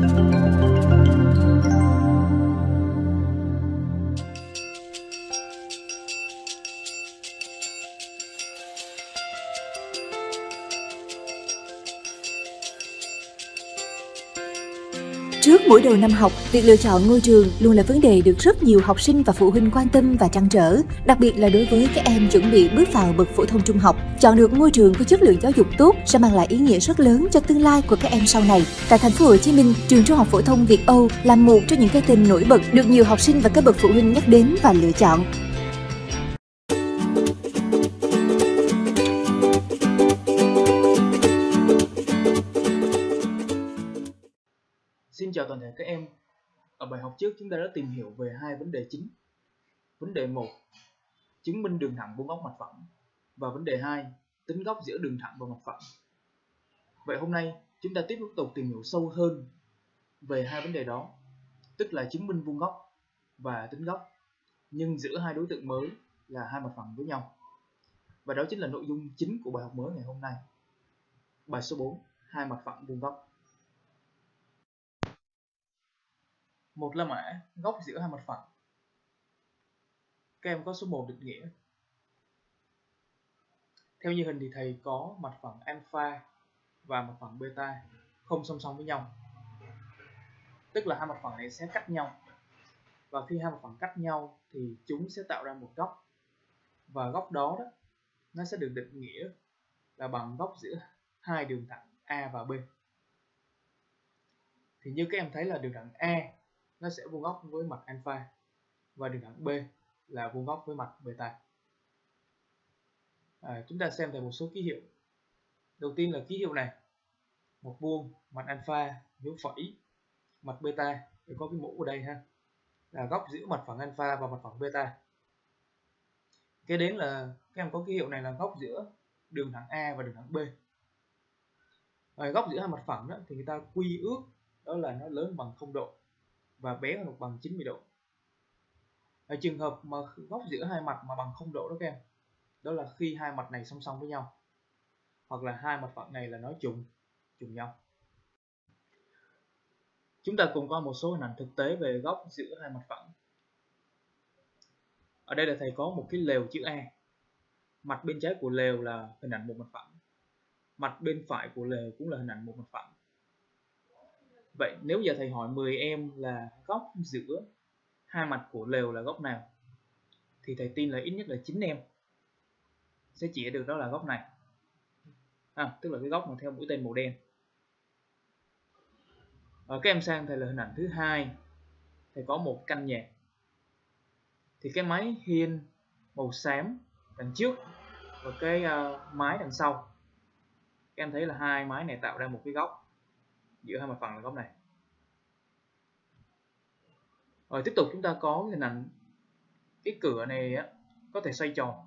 Trước mỗi đầu năm học, việc lựa chọn ngôi trường luôn là vấn đề được rất nhiều học sinh và phụ huynh quan tâm và trăn trở, đặc biệt là đối với các em chuẩn bị bước vào bậc phổ thông trung học. Chọn được ngôi trường có chất lượng giáo dục tốt sẽ mang lại ý nghĩa rất lớn cho tương lai của các em sau này. Tại thành phố Hồ Chí Minh, trường Trung học phổ thông Việt Âu là một trong những cái tên nổi bật được nhiều học sinh và các bậc phụ huynh nhắc đến và lựa chọn. Xin chào toàn thể các em. Ở bài học trước chúng ta đã tìm hiểu về hai vấn đề chính. Vấn đề 1, chứng minh đường thẳng vuông góc mặt phẳng và vấn đề 2, tính góc giữa đường thẳng và mặt phẳng. Vậy hôm nay chúng ta tiếp tục tìm hiểu sâu hơn về hai vấn đề đó, tức là chứng minh vuông góc và tính góc, nhưng giữa hai đối tượng mới là hai mặt phẳng với nhau. Và đó chính là nội dung chính của bài học mới ngày hôm nay. Bài số 4, hai mặt phẳng vuông góc. Một la mã góc giữa hai mặt phẳng. Các em có số 1 định nghĩa. Theo như hình thì thầy có mặt phẳng alpha và mặt phẳng beta, không song song với nhau. Tức là hai mặt phẳng này sẽ cắt nhau. Và khi hai mặt phẳng cắt nhau thì chúng sẽ tạo ra một góc. Và góc đó đó, nó sẽ được định nghĩa là bằng góc giữa hai đường thẳng A và B. Thì như các em thấy là đường thẳng A nó sẽ vuông góc với mặt alpha và đường thẳng B là vuông góc với mặt beta. À, chúng ta xem về một số ký hiệu. Đầu tiên là ký hiệu này, một vuông, mặt alpha, dấu phẩy, mặt beta, để có cái mũ ở đây ha, là góc giữa mặt phẳng alpha và mặt phẳng beta. Kế đến là các em có ký hiệu này là góc giữa đường thẳng A và đường thẳng B. Rồi góc giữa hai mặt phẳng đó, thì người ta quy ước đó là nó lớn bằng 0 độ và bé hơn hoặc bằng 90 độ. Ở trường hợp mà góc giữa hai mặt mà bằng 0 độ đó các em, đó là khi hai mặt này song song với nhau. Hoặc là hai mặt phẳng này là nó trùng trùng nhau. Chúng ta cùng coi một số hình ảnh thực tế về góc giữa hai mặt phẳng. Ở đây là thầy có một cái lều chữ A. Mặt bên trái của lều là hình ảnh một mặt phẳng. Mặt bên phải của lều cũng là hình ảnh một mặt phẳng Vậy nếu giờ thầy hỏi 10 em là góc giữa hai mặt của lều là góc nào thì thầy tin là ít nhất là 9 em sẽ chỉ được đó là góc này. À, tức là cái góc mà theo mũi tên màu đen. Ở các em sang thầy là hình ảnh thứ hai. Thầy có một căn nhà. Thì cái máy hiên màu xám đằng trước và cái uh, mái đằng sau. Các em thấy là hai mái này tạo ra một cái góc giữa hai mặt phẳng là góc này. Rồi tiếp tục chúng ta có hình ảnh cái cửa này á, có thể xoay tròn.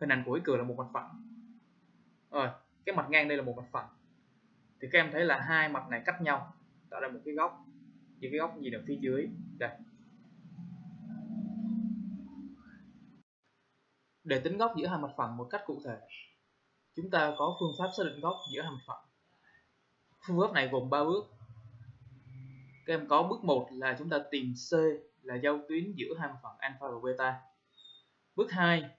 Hình ảnh của cái cửa là một mặt phẳng. Rồi cái mặt ngang đây là một mặt phẳng. Thì các em thấy là hai mặt này cắt nhau tạo ra một cái góc. Những cái góc gì ở phía dưới. Đây. Để tính góc giữa hai mặt phẳng một cách cụ thể chúng ta có phương pháp xác định góc giữa hai mặt phẳng phương pháp này gồm 3 bước. Các em có bước 1 là chúng ta tìm C là giao tuyến giữa hai mặt phẳng alpha và beta. Bước 2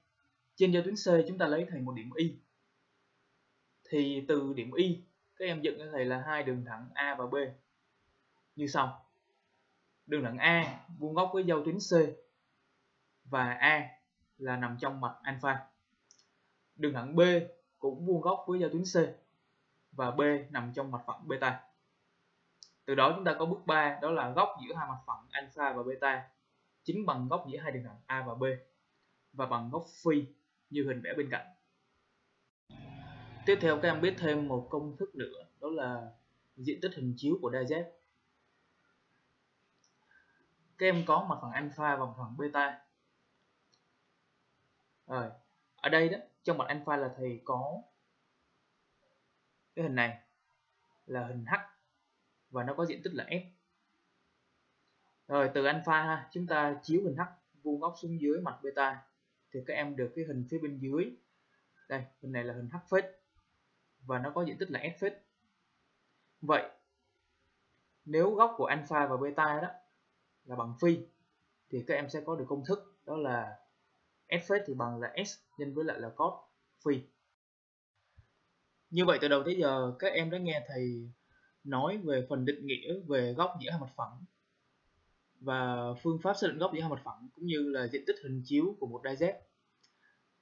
trên giao tuyến C chúng ta lấy thành một điểm Y. Thì từ điểm Y, các em dựng cho thầy là hai đường thẳng A và B. Như sau. Đường thẳng A vuông góc với giao tuyến C và A là nằm trong mặt alpha. Đường thẳng B cũng vuông góc với giao tuyến C và B nằm trong mặt phẳng beta. Từ đó chúng ta có bước 3 đó là góc giữa hai mặt phẳng alpha và beta chính bằng góc giữa hai đường thẳng A và B và bằng góc phi như hình vẽ bên cạnh. Tiếp theo các em biết thêm một công thức nữa đó là diện tích hình chiếu của đa z Các em có mặt phẳng alpha và mặt phẳng beta. Rồi, ở đây đó trong mặt alpha là thầy có cái hình này là hình H và nó có diện tích là F. Rồi từ alpha ha, chúng ta chiếu hình H vuông góc xuống dưới mặt beta thì các em được cái hình phía bên dưới. Đây hình này là hình H phết và nó có diện tích là S phết. Vậy nếu góc của alpha và beta đó là bằng phi thì các em sẽ có được công thức đó là f thì bằng là s nhân với lại là cos phi như vậy từ đầu tới giờ các em đã nghe thầy nói về phần định nghĩa về góc giữa hai mặt phẳng và phương pháp xác định góc giữa hai mặt phẳng cũng như là diện tích hình chiếu của một đai z.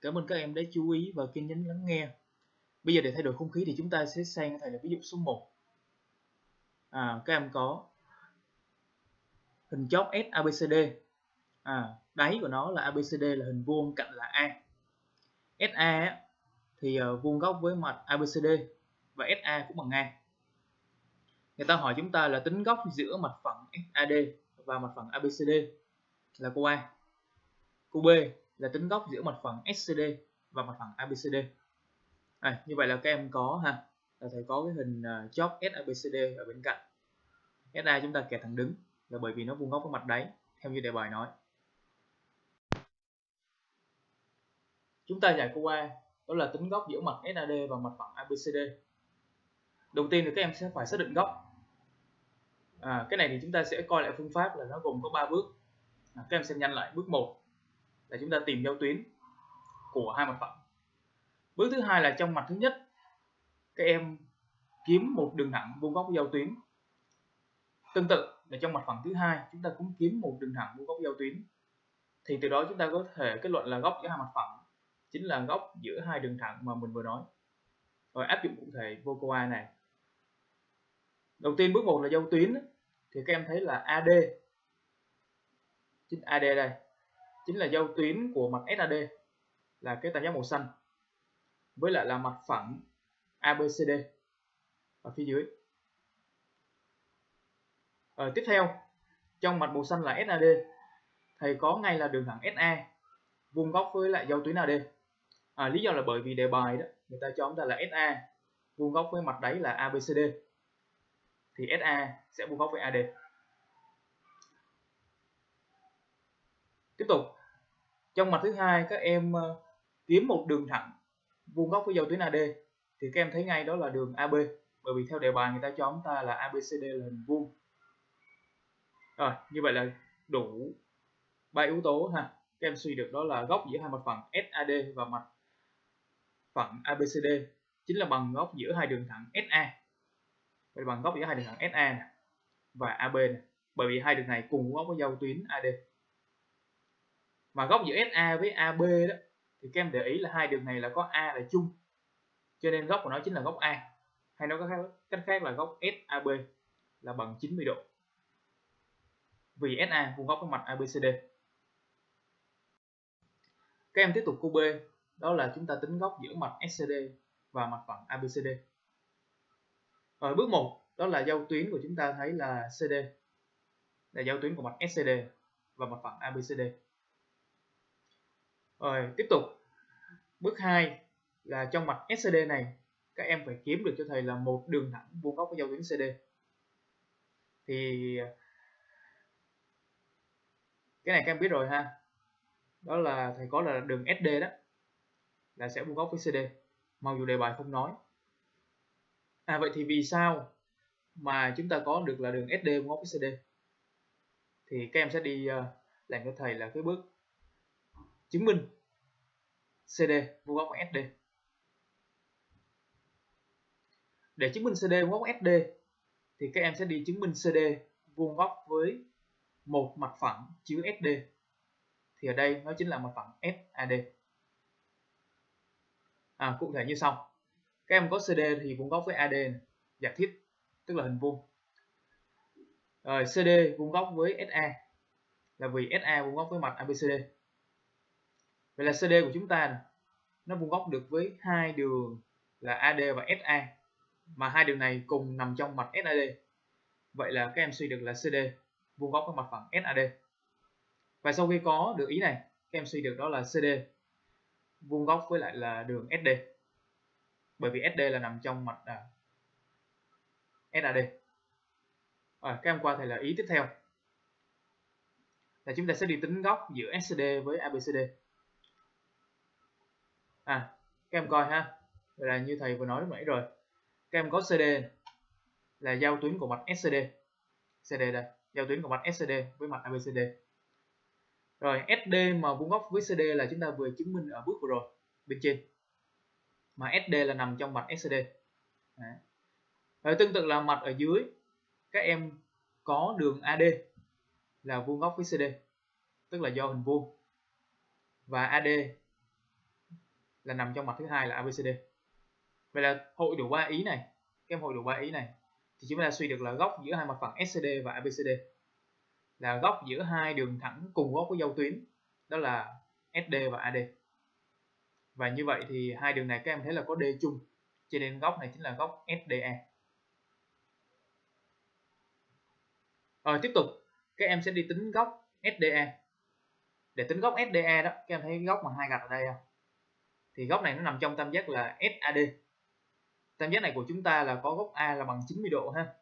Cảm ơn các em đã chú ý và kiên nhẫn lắng nghe. Bây giờ để thay đổi không khí thì chúng ta sẽ sang thầy là ví dụ số 1. À, các em có hình chóp SABCD. À, đáy của nó là ABCD là hình vuông cạnh là A. SA thì uh, vuông góc với mặt ABCD và SA cũng bằng ngang. Người ta hỏi chúng ta là tính góc giữa mặt phẳng SAD và mặt phẳng ABCD là cô A. Cô B là tính góc giữa mặt phẳng SCD và mặt phẳng ABCD. À, như vậy là các em có ha, là thầy có cái hình uh, chóp SABCD ở bên cạnh. SA chúng ta kẻ thẳng đứng là bởi vì nó vuông góc với mặt đáy theo như đề bài nói. Chúng ta giải câu A đó là tính góc giữa mặt SAD và mặt phẳng ABCD. Đầu tiên thì các em sẽ phải xác định góc. À, cái này thì chúng ta sẽ coi lại phương pháp là nó gồm có 3 bước. À, các em xem nhanh lại bước 1 là chúng ta tìm giao tuyến của hai mặt phẳng. Bước thứ hai là trong mặt thứ nhất các em kiếm một đường thẳng vuông góc giao tuyến. Tương tự là trong mặt phẳng thứ hai chúng ta cũng kiếm một đường thẳng vuông góc giao tuyến. Thì từ đó chúng ta có thể kết luận là góc giữa hai mặt phẳng chính là góc giữa hai đường thẳng mà mình vừa nói. Rồi áp dụng cụ thể vô câu A này. Đầu tiên bước một là giao tuyến thì các em thấy là AD chính AD đây. Chính là giao tuyến của mặt SAD là cái tam giác màu xanh, với lại là mặt phẳng ABCD ở phía dưới. Ở tiếp theo, trong mặt màu xanh là SAD thầy có ngay là đường thẳng SA vuông góc với lại giao tuyến AD à, lý do là bởi vì đề bài đó người ta cho chúng ta là SA vuông góc với mặt đáy là ABCD thì SA sẽ vuông góc với AD tiếp tục. Trong mặt thứ hai các em ờ, kiếm một đường thẳng vuông góc với giao tuyến AD thì các em thấy ngay đó là đường AB bởi vì theo đề bài người ta cho chúng ta là ABCD là hình vuông. Rồi như vậy là đủ ba yếu tố ha. Các em suy được đó là góc giữa hai mặt phẳng SAD và mặt phận ABCD chính là bằng góc giữa hai đường thẳng SA vậy bằng góc giữa hai đường thẳng SA này và AB này. bởi vì hai đường này cùng góc với giao tuyến AD mà góc giữa SA với AB đó thì các em để ý là hai đường này là có A là chung. Cho nên góc của nó chính là góc A, hay nói cách khác là góc SAB là bằng 90 độ. Vì SA vuông góc với mặt ABCD các em tiếp tục câu B đó là chúng ta tính góc giữa mặt SCD và mặt phẳng ABCD. Ở bước 1 đó là giao tuyến của chúng ta thấy là CD là giao tuyến của mặt SCD và mặt phẳng ABCD. Rồi, tiếp tục bước 2 là trong mặt SCD này, các em phải kiếm được cho thầy là một đường thẳng vuông góc với giao tuyến CD. Thì, cái này các em biết rồi ha. Đó là thầy có là đường SD đó là sẽ vuông góc với CD mặc dù đề bài không nói. À vậy thì vì sao mà chúng ta có được là đường SD vuông góc với CD thì các em sẽ đi uh, làm cho thầy là cái bước chứng minh CD vuông góc với SD để chứng minh CD vuông góc SD thì các em sẽ đi chứng minh CD vuông góc với một mặt phẳng chứa SD thì ở đây nó chính là mặt phẳng SAD à, cụ thể như sau. Các em có CD thì vuông góc với AD giả thiết tức là hình vuông. Rồi CD vuông góc với SA là vì SA vuông góc với mặt ABCD vậy là CD của chúng ta nó vuông góc được với hai đường là AD và SA mà hai đường này cùng nằm trong mặt SAD vậy là các em suy được là CD vuông góc với mặt phẳng SAD và sau khi có được ý này các em suy được đó là CD vuông góc với lại là đường SD bởi vì SD là nằm trong mặt à, SAD à, các em qua thầy là ý tiếp theo. Là chúng ta sẽ đi tính góc giữa SCD với ABCD à các em coi ha. Vậy là như thầy vừa nói lúc nãy rồi. Các em có CD là giao tuyến của mặt SCD CD đây giao tuyến của mặt SCD với mặt ABCD rồi SD mà vuông góc với CD là chúng ta vừa chứng minh ở bước vừa rồi, bên trên. Mà SD là nằm trong mặt SCD Đấy. rồi tương tự là mặt ở dưới, các em có đường AD là vuông góc với CD tức là do hình vuông. Và AD là nằm trong mặt thứ hai là ABCD vậy là hội đủ ba ý này, các em hội đủ ba ý này, thì chúng ta suy được là góc giữa hai mặt phẳng SCD và ABCD là góc giữa hai đường thẳng cùng góc với giao tuyến, đó là SD và AD và như vậy thì hai đường này các em thấy là có D chung, cho nên góc này chính là góc SDE rồi ờ, tiếp tục, các em sẽ đi tính góc SDE để tính góc SDE đó, các em thấy góc mà hai gạch ở đây không? Thì góc này nó nằm trong tam giác là SAD tam giác này của chúng ta là có góc A là bằng 90 độ ha.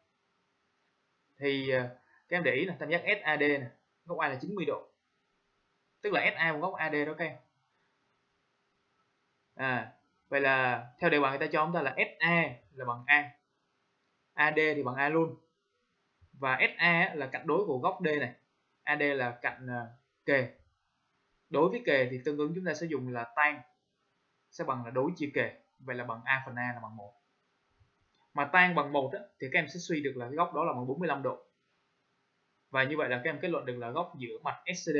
Thì ờ, các em để ý là tam giác SAD này góc A là 90 độ. Tức là SA bằng góc AD đó các em. À vậy là theo đề bài người ta cho chúng ta là SA là bằng A. AD thì bằng A luôn. Và SA là cạnh đối của góc D này. AD là cạnh à, kề. Đối với kề thì tương ứng chúng ta sẽ dùng là tan sẽ bằng là đối chia kề. Vậy là bằng A phần A là bằng 1 mà tan bằng 1 á, thì các em sẽ suy được là cái góc đó là bằng 45 độ và như vậy là các em kết luận được là góc giữa mặt SCD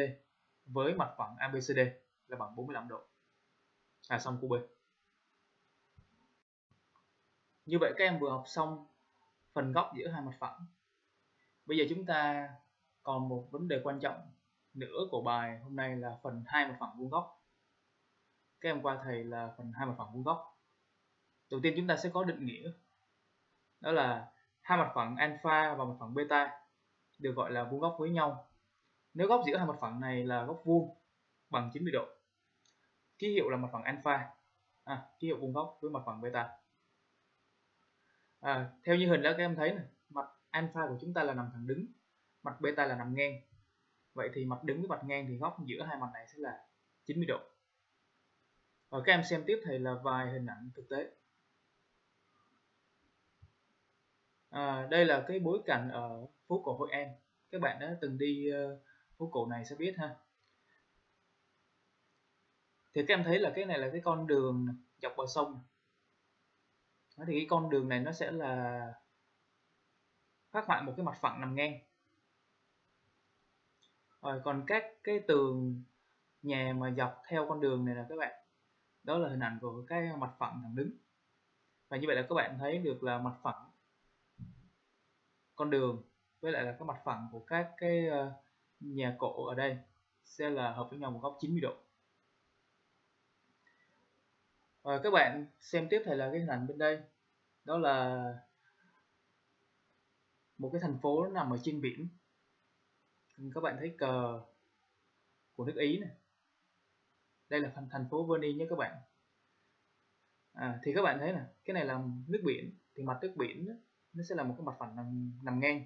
với mặt phẳng ABCD là bằng 45 độ. À xong câu B. Như vậy các em vừa học xong phần góc giữa hai mặt phẳng. Bây giờ chúng ta còn một vấn đề quan trọng nữa của bài hôm nay là phần hai mặt phẳng vuông góc. Các em qua thầy là phần hai mặt phẳng vuông góc. Đầu tiên chúng ta sẽ có định nghĩa, đó là hai mặt phẳng alpha và mặt phẳng beta được gọi là vuông góc với nhau. Nếu góc giữa hai mặt phẳng này là góc vuông bằng 90 độ ký hiệu là mặt phẳng alpha. À, ký hiệu vuông góc với mặt phẳng beta. À, theo như hình đó các em thấy này mặt alpha của chúng ta là nằm thẳng đứng mặt beta là nằm ngang. Vậy thì mặt đứng với mặt ngang thì góc giữa hai mặt này sẽ là 90 độ. Và các em xem tiếp thầy là vài hình ảnh thực tế. À, đây là cái bối cảnh ở phố cổ Hội An. Các bạn đã từng đi uh, phố cổ này sẽ biết ha. Thì các em thấy là cái này là cái con đường dọc bờ sông. Thì cái con đường này nó sẽ là phát họa một cái mặt phẳng nằm ngang. Rồi còn các cái tường nhà mà dọc theo con đường này là các bạn. Đó là hình ảnh của cái mặt phẳng thẳng đứng. Và như vậy là các bạn thấy được là mặt phẳng con đường với lại là cái mặt phẳng của các cái ờ, nhà cổ ở đây sẽ là hợp với nhau một góc 90 độ. Và các bạn xem tiếp thầy là cái hình ảnh bên đây. Đó là một cái thành phố nằm ở trên biển. Các bạn thấy cờ của nước Ý này. Đây là thành thành phố Venice nhé các bạn. À, thì các bạn thấy nè cái này là nước biển thì mặt nước biển nó sẽ là một cái mặt phẳng nằm, nằm ngang.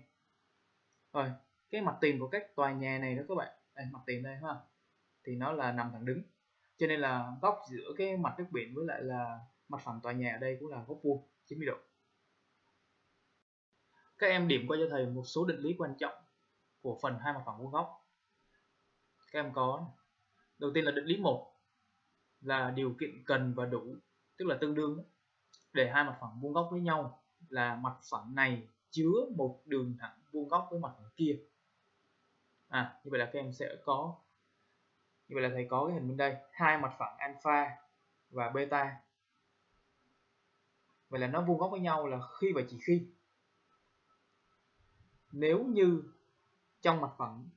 Rồi cái mặt tiền của các tòa nhà này đó các bạn. Đây mặt tiền đây ha. Thì nó là nằm thẳng đứng. Cho nên là góc giữa cái mặt nước biển với lại là mặt phẳng tòa nhà ở đây cũng là góc vuông 90 độ. Các em điểm qua cho thầy một số định lý quan trọng của phần hai mặt phẳng vuông góc. Các em có đầu tiên là định lý một là điều kiện cần và đủ tức là tương đương để hai mặt phẳng vuông góc với nhau là mặt phẳng này chứa một đường thẳng vuông góc với mặt phẳng kia. À như vậy là các em sẽ có như vậy là thầy có cái hình bên đây hai mặt phẳng alpha và beta. Vậy là nó vuông góc với nhau là khi và chỉ khi. Nếu như trong mặt phẳng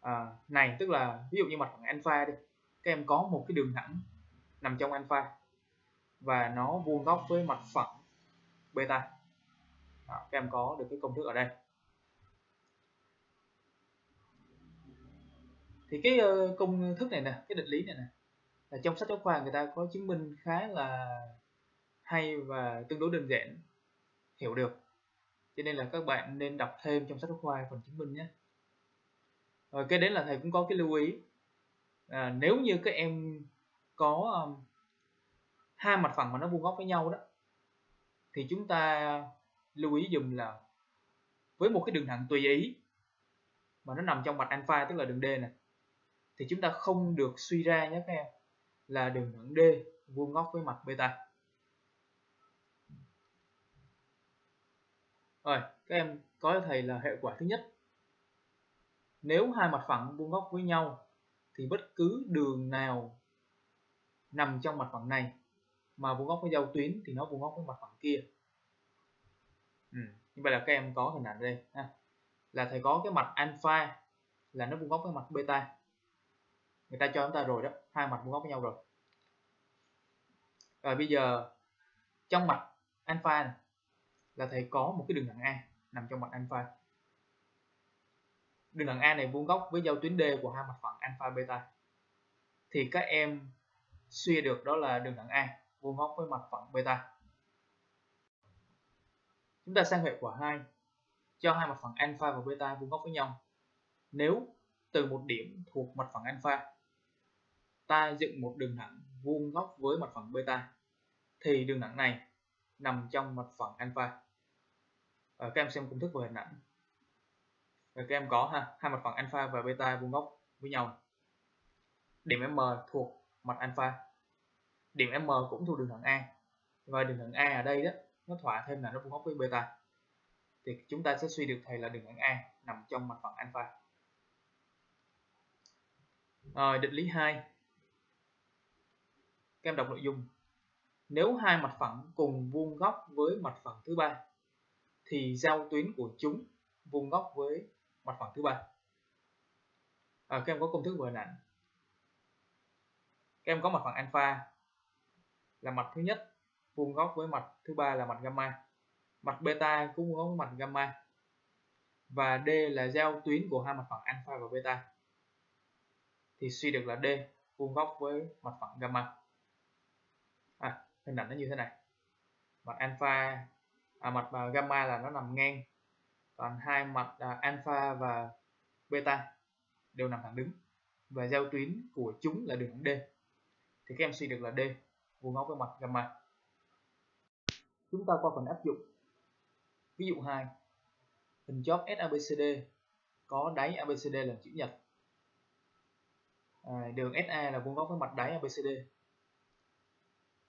à, này tức là ví dụ như mặt phẳng alpha đi các em có một cái đường thẳng nằm trong alpha và nó vuông góc với mặt phẳng beta. Đó, các em có được cái công thức ở đây. Thì cái ờ, công thức này nè cái định lý này nè là trong sách giáo khoa người ta có chứng minh khá là hay và tương đối đơn giản hiểu được. Cho nên là các bạn nên đọc thêm trong sách giáo khoa phần chứng minh nhé. Rồi cái đến là thầy cũng có cái lưu ý. À, nếu như các em có um, hai mặt phẳng mà nó vuông góc với nhau đó thì chúng ta lưu ý dùm là với một cái đường thẳng tùy ý mà nó nằm trong mặt alpha tức là đường D này thì chúng ta không được suy ra nhé các em là đường thẳng D vuông góc với mặt beta. Rồi, các em có cho thầy là hệ quả thứ nhất. Nếu hai mặt phẳng vuông góc với nhau thì bất cứ đường nào nằm trong mặt phẳng này mà vuông góc với giao tuyến thì nó vuông góc với mặt phẳng kia. Ừ, như vậy là các em có hình ảnh đây ha. Là thầy có cái mặt alpha là nó vuông góc với mặt beta. Người ta cho chúng ta rồi đó, hai mặt vuông góc với nhau rồi. Rồi bây giờ trong mặt alpha này, là thầy có một cái đường thẳng A nằm trong mặt alpha. Đường thẳng A này vuông góc với giao tuyến D của hai mặt phẳng alpha beta. Thì các em suy được đó là đường thẳng A vuông góc với mặt phẳng beta. Chúng ta sang hệ quả 2. Cho hai mặt phẳng alpha và beta vuông góc với nhau. Nếu từ một điểm thuộc mặt phẳng alpha, ta dựng một đường thẳng vuông góc với mặt phẳng beta thì đường thẳng này nằm trong mặt phẳng alpha Ở các em xem công thức về hình ảnh rồi các em có ha, hai mặt phẳng alpha và beta vuông góc với nhau điểm m thuộc mặt alpha điểm m cũng thuộc đường thẳng a. Và đường thẳng a ở đây đó nó thỏa thêm là nó vuông góc với beta. Thì chúng ta sẽ suy được thầy là đường thẳng a nằm trong mặt phẳng alpha. Rồi định lý 2 các em đọc nội dung. Nếu hai mặt phẳng cùng vuông góc với mặt phẳng thứ ba thì giao tuyến của chúng vuông góc với mặt phẳng thứ ba. À, các em có công thức vừa nãy các em có mặt phẳng alpha là mặt thứ nhất vuông góc với mặt thứ ba là mặt gamma. Mặt beta cũng vuông góc với mặt gamma. Và D là giao tuyến của hai mặt phẳng alpha và beta. Thì suy được là D vuông góc với mặt phẳng gamma. À, hình ảnh nó như thế này. Mặt alpha à, mặt gamma là nó nằm ngang. Còn hai mặt à, alpha và beta đều nằm thẳng đứng. Và giao tuyến của chúng là đường thẳng D. Thì các em suy được là D vuông góc với mặt gamma chúng ta qua phần áp dụng. Ví dụ 2 hình chóp SABCD có đáy ABCD là chữ nhật. À, đường SA là vuông góc với mặt đáy ABCD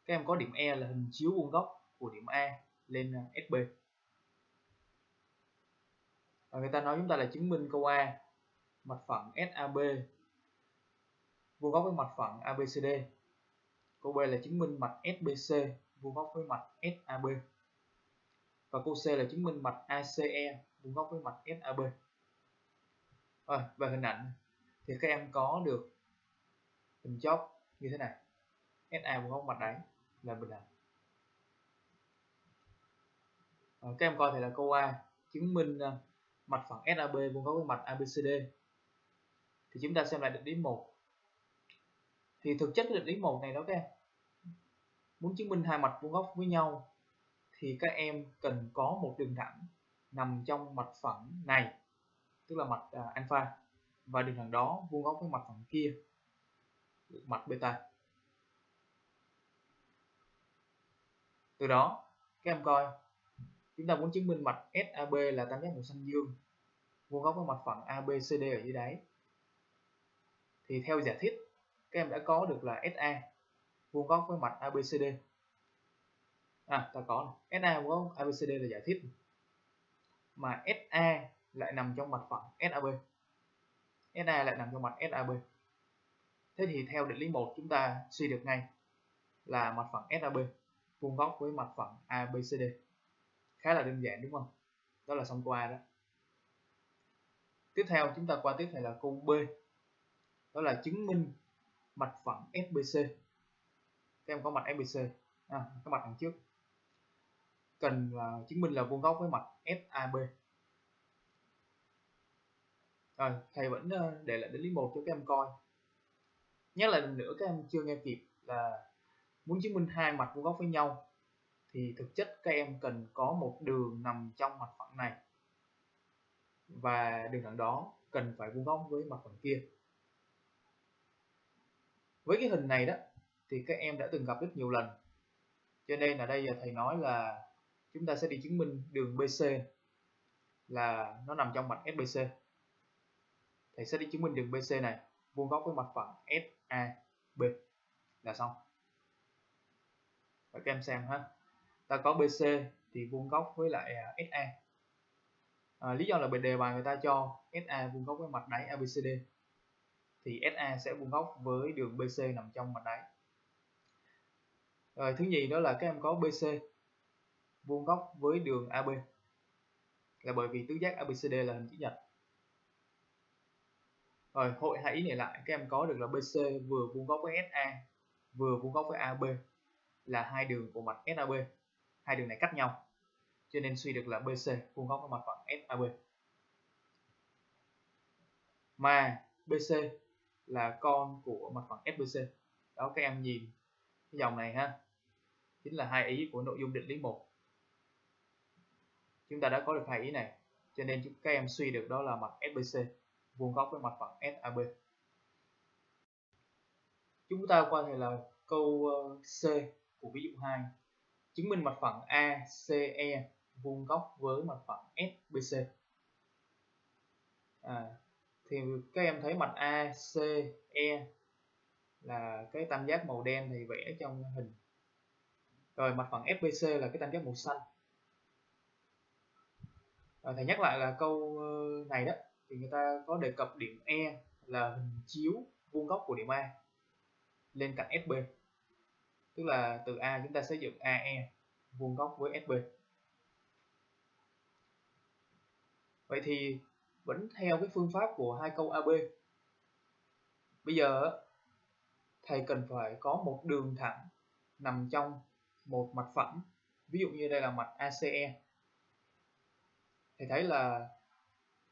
các em có điểm E là hình chiếu vuông góc của điểm A lên à, SB và người ta nói chúng ta là chứng minh câu A mặt phẳng SAB vuông góc với mặt phẳng ABCD câu B là chứng minh mặt SBC vuông góc với mặt SAB và câu C là chứng minh mặt ACE vuông góc với mặt SAB rồi về hình ảnh thì các em có được hình chóp như thế này. SA vuông góc mặt đáy là bình đẳng. À, các em coi thì là câu A chứng minh ờ, mặt phẳng SAB vuông góc với mặt ABCD thì chúng ta xem lại định điểm 1 thì thực chất định lý một này đó các em. Muốn chứng minh hai mặt vuông góc với nhau, thì các em cần có một đường thẳng nằm trong mặt phẳng này, tức là mặt à, alpha, và đường thẳng đó vuông góc với mặt phẳng kia, mặt beta. Từ đó, các em coi, chúng ta muốn chứng minh mặt SAB là tam giác màu xanh dương, vuông góc với mặt phẳng ABCD ở dưới đáy. Thì theo giả thiết các em đã có được là SA vuông góc với mặt ABCD à ta có này. SA vuông góc ABCD là giả thiết mà SA lại nằm trong mặt phẳng SAB SA lại nằm trong mặt SAB thế thì theo định lý 1 chúng ta suy được ngay là mặt phẳng SAB vuông góc với mặt phẳng ABCD khá là đơn giản, đúng không? Đó là xong câu A đó. Tiếp theo chúng ta qua tiếp này là câu B. Đó là chứng minh mặt phẳng SBC, các em có mặt SBC, à, cái mặt đằng trước. Cần là chứng minh là vuông góc với mặt SAB. rồi thầy vẫn ờ, để lại đến lý một cho các em coi. Nhắc lại lần nữa các em chưa nghe kịp là muốn chứng minh hai mặt vuông góc với nhau thì thực chất các em cần có một đường nằm trong mặt phẳng này. Và đường thẳng đó cần phải vuông góc với mặt phẳng kia với cái hình này đó thì các em đã từng gặp rất nhiều lần. Cho nên là đây giờ thầy nói là chúng ta sẽ đi chứng minh đường BC là nó nằm trong mặt SBC thầy sẽ đi chứng minh đường BC này vuông góc với mặt phẳng SAB là xong. Và các em xem ha. Ta có BC thì vuông góc với lại à, SA à, lý do là đề bài người ta cho SA vuông góc với mặt đáy ABCD thì SA sẽ vuông góc với đường BC nằm trong mặt đáy. Rồi, thứ nhì đó là các em có BC vuông góc với đường AB là bởi vì tứ giác ABCD là hình chữ nhật. Rồi, hội hai ý này lại, các em có được là BC vừa vuông góc với SA vừa vuông góc với AB là hai đường của mặt SAB hai đường này cắt nhau, cho nên suy được là BC vuông góc với mặt phẳng SAB mà BC là con của mặt phẳng SBC đó các em nhìn cái dòng này ha. Chính là hai ý của nội dung định lý 1 chúng ta đã có được hai ý này cho nên các em suy được đó là mặt SBC vuông góc với mặt phẳng SAB chúng ta qua thì là câu ờ, C của ví dụ 2 chứng minh mặt phẳng ACE vuông góc với mặt phẳng SBC à, thì các em thấy mặt E là cái tam giác màu đen thì vẽ trong hình. Rồi mặt phẳng FBC là cái tam giác màu xanh. Rồi thầy nhắc lại là câu ờ, này đó thì người ta có đề cập điểm E là hình chiếu vuông góc của điểm A lên cạnh FB, tức là từ A chúng ta xây dựng AE vuông góc với FB. vậy thì vẫn theo cái phương pháp của hai câu AB bây giờ, thầy cần phải có một đường thẳng nằm trong một mặt phẳng ví dụ như đây là mặt ACE thầy thấy là,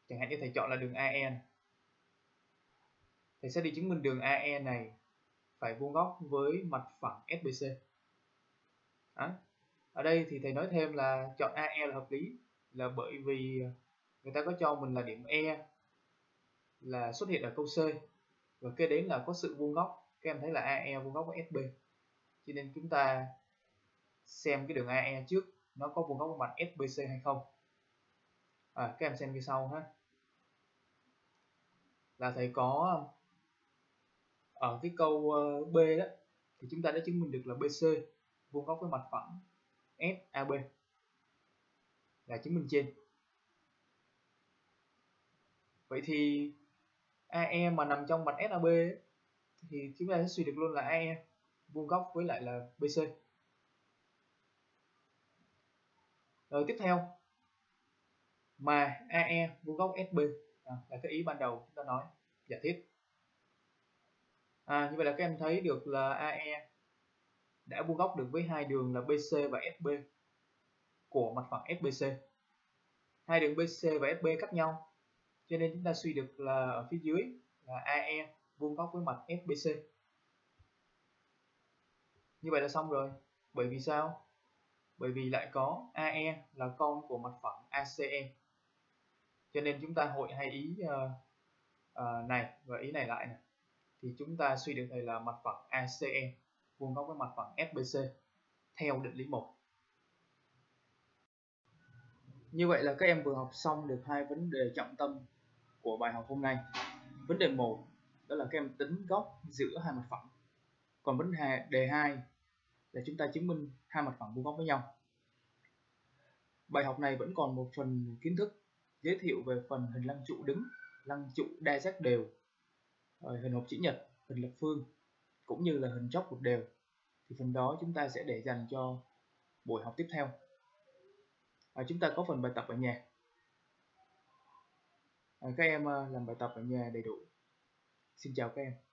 chẳng hạn như thầy chọn là đường AE này. thầy sẽ đi chứng minh đường AE này phải vuông góc với mặt phẳng SBC Đó. ở đây thì thầy nói thêm là chọn AE là hợp lý là bởi vì người ta có cho mình là điểm E là xuất hiện ở câu C. Và kế đến là có sự vuông góc. Các em thấy là AE vuông góc với SB cho nên chúng ta xem cái đường AE trước nó có vuông góc với mặt SBC hay không. À, các em xem như sau ha. Là thầy có ở cái câu ờ, B đó thì chúng ta đã chứng minh được là BC vuông góc với mặt phẳng SAB là chứng minh trên vậy thì AE mà nằm trong mặt SAB thì chúng ta sẽ suy được luôn là AE vuông góc với lại là BC rồi tiếp theo mà AE vuông góc SB à, là cái ý ban đầu chúng ta nói giả thiết. À, như vậy là các em thấy được là AE đã vuông góc được với hai đường là BC và SB của mặt phẳng SBC hai đường BC và SB cắt nhau cho nên chúng ta suy được là ở phía dưới là AE vuông góc với mặt FBC như vậy là xong rồi. Bởi vì sao? Bởi vì lại có AE là con của mặt phẳng ACE cho nên chúng ta hội hai ý uh, uh, này và ý này lại này. Thì chúng ta suy được thầy là mặt phẳng ACE vuông góc với mặt phẳng FBC theo định lý 1 như vậy là các em vừa học xong được hai vấn đề trọng tâm của bài học hôm nay. Vấn đề 1 đó là các em tính góc giữa hai mặt phẳng. Còn vấn đề 2 là chúng ta chứng minh hai mặt phẳng vuông góc với nhau. Bài học này vẫn còn một phần kiến thức giới thiệu về phần hình lăng trụ đứng lăng trụ đa giác đều hình hộp chữ nhật hình lập phương cũng như là hình chóc một đều. Thì phần đó chúng ta sẽ để dành cho buổi học tiếp theo. À, chúng ta có phần bài tập ở nhà. Ờ, các em ờ, làm bài tập ở nhà đầy đủ. Xin chào các em.